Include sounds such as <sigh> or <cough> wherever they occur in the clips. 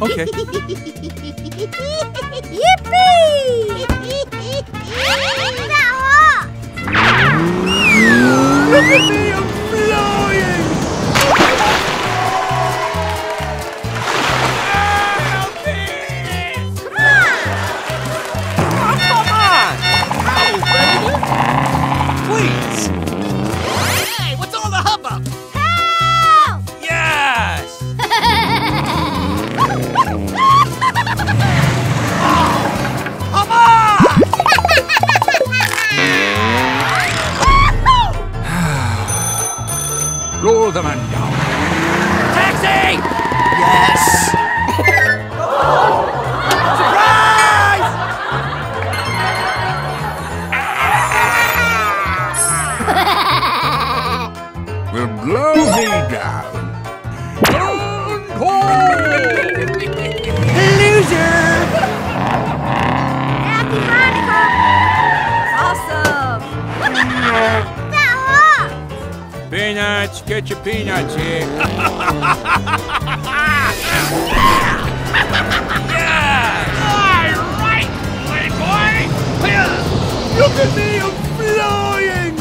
Look <laughs> at Roll the man down. Taxi! Yes! Surprise! Will blow me down. Encore! Loser! Peanuts, get your peanuts here. Look at me, I'm flying!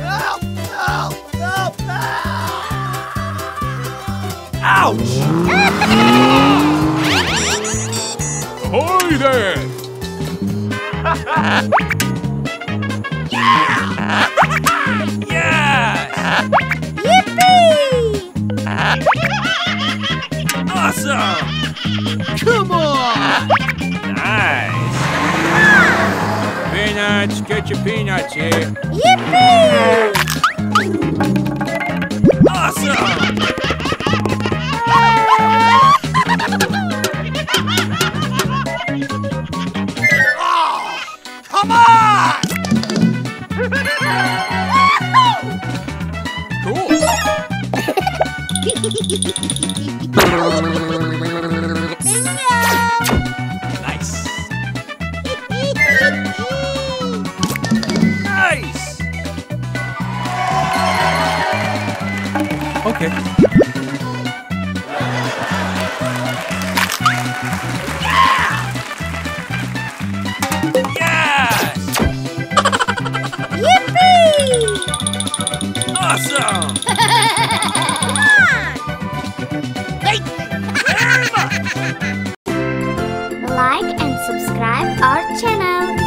Help! Help! Help! Ouch! Ahoy there! <laughs> Awesome! Come on! Nice! Peanuts, get your peanuts here. Yippee! Awesome! Okay. Yes! <laughs> Awesome! <laughs> Like and subscribe our channel.